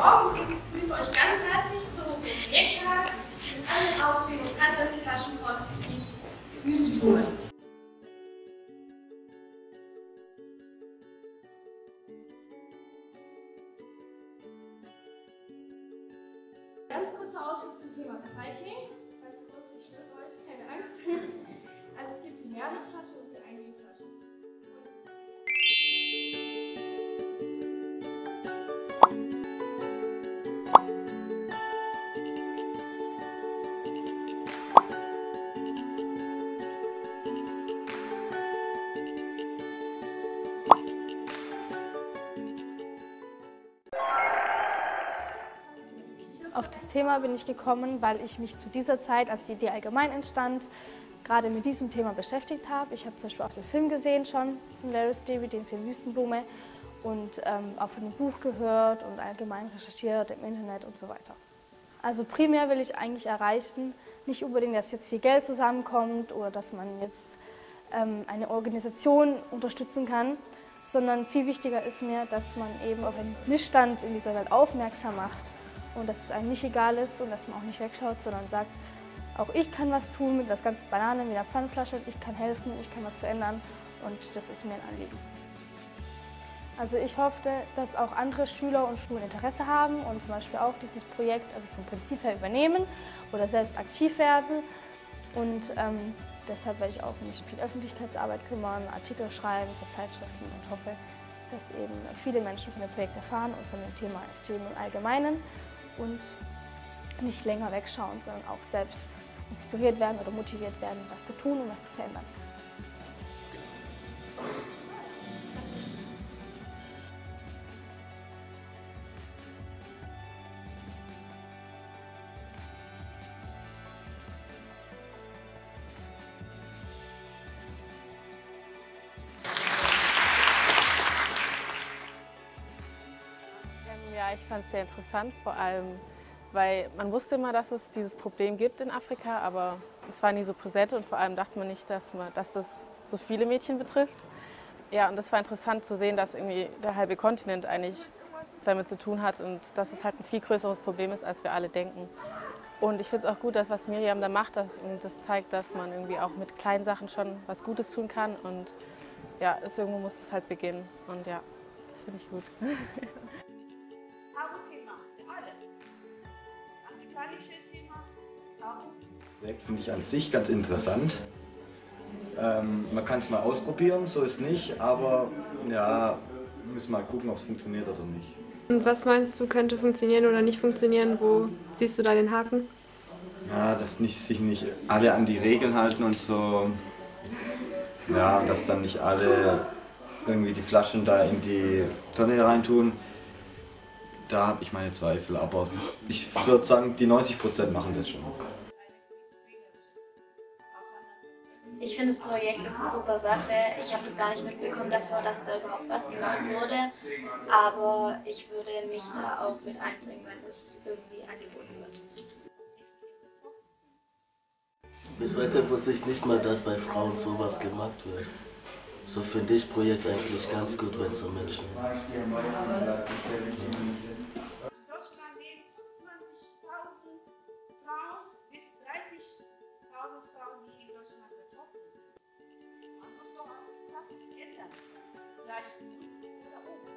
Ich begrüße euch ganz herzlich zum Projekttag mit allen Aufsehen und anderen Flaschenpost Kiez Wüstenblume. Ganz kurzer Ausflug zum Thema Recycling. Ganz kurz, ich störe euch, keine Angst. Also es gibt die Mehrwegflasche und die Auf das Thema bin ich gekommen, weil ich mich zu dieser Zeit, als die Idee allgemein entstand, gerade mit diesem Thema beschäftigt habe. Ich habe zum Beispiel auch den Film gesehen schon von Larry Stevie, den Film Wüstenblume und ähm, auch von dem Buch gehört und allgemein recherchiert im Internet und so weiter. Also primär will ich eigentlich erreichen, nicht unbedingt, dass jetzt viel Geld zusammenkommt oder dass man jetzt ähm, eine Organisation unterstützen kann, sondern viel wichtiger ist mir, dass man eben auf einen Missstand in dieser Welt aufmerksam macht und dass es einem nicht egal ist und dass man auch nicht wegschaut, sondern sagt, auch ich kann was tun mit was ganz Bananen wie einer Pfandflasche, ich kann helfen, ich kann was verändern und das ist mir ein Anliegen. Also ich hoffe, dass auch andere Schüler und Schulen Interesse haben und zum Beispiel auch dieses Projekt also vom Prinzip her übernehmen oder selbst aktiv werden. Und ähm, deshalb werde ich auch mich viel Öffentlichkeitsarbeit kümmern, Artikel schreiben für Zeitschriften und hoffe, dass eben viele Menschen von dem Projekt erfahren und von dem Thema Themen im Allgemeinen und nicht länger wegschauen, sondern auch selbst inspiriert werden oder motiviert werden, was zu tun und was zu verändern. Ja, ich fand es sehr interessant, vor allem, weil man wusste immer, dass es dieses Problem gibt in Afrika, aber es war nie so präsent und vor allem dachte man nicht, dass, man, dass das so viele Mädchen betrifft. Ja, und das war interessant zu sehen, dass irgendwie der halbe Kontinent eigentlich damit zu tun hat und dass es halt ein viel größeres Problem ist, als wir alle denken. Und ich finde es auch gut, dass was Miriam da macht, dass, das zeigt, dass man irgendwie auch mit kleinen Sachen schon was Gutes tun kann und ja, es, irgendwo muss es halt beginnen und ja, das finde ich gut. Afrikanische Thema. Projekt finde ich an sich ganz interessant. Ähm, man kann es mal ausprobieren, so ist nicht, aber ja, müssen mal gucken, ob es funktioniert oder nicht. Und was meinst du, könnte funktionieren oder nicht funktionieren? Wo siehst du da den Haken? Ja, dass nicht, sich nicht alle an die Regeln halten und so. Ja, und dass dann nicht alle irgendwie die Flaschen da in die Tonne reintun. Da habe ich meine Zweifel, aber ich würde sagen, die 90% machen das schon. Ich finde, das Projekt ist eine super Sache. Ich habe das gar nicht mitbekommen davor, dass da überhaupt was gemacht wurde. Aber ich würde mich da auch mit einbringen, wenn das irgendwie angeboten wird. Bis heute wusste ich nicht mal, dass bei Frauen sowas gemacht wird. So finde ich Projekt eigentlich ganz gut, wenn es um Menschen geht. Frauen bis 30.000 Frauen, die in Deutschland betroffen sind. Man muss doch auch das ändern. Vielleicht oder oben.